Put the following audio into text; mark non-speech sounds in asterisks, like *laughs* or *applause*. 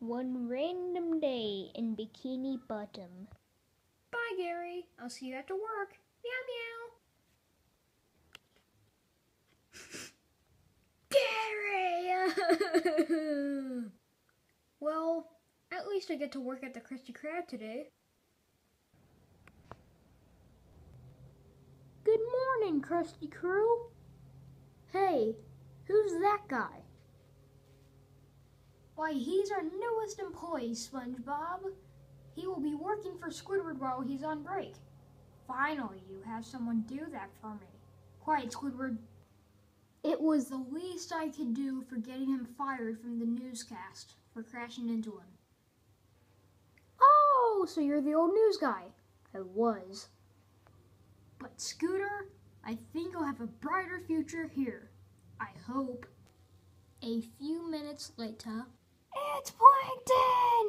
One random day in Bikini Bottom. Bye, Gary. I'll see you after work. Meow meow. *laughs* Gary! *laughs* well, at least I get to work at the Krusty Krab today. Good morning, Krusty Crew. Hey, who's that guy? Why, he's our newest employee, SpongeBob. He will be working for Squidward while he's on break. Finally, you have someone do that for me. Quiet, Squidward. It was the least I could do for getting him fired from the newscast for crashing into him. Oh, so you're the old news guy. I was. But Scooter, I think you'll have a brighter future here. I hope. A few minutes later it's Plankton!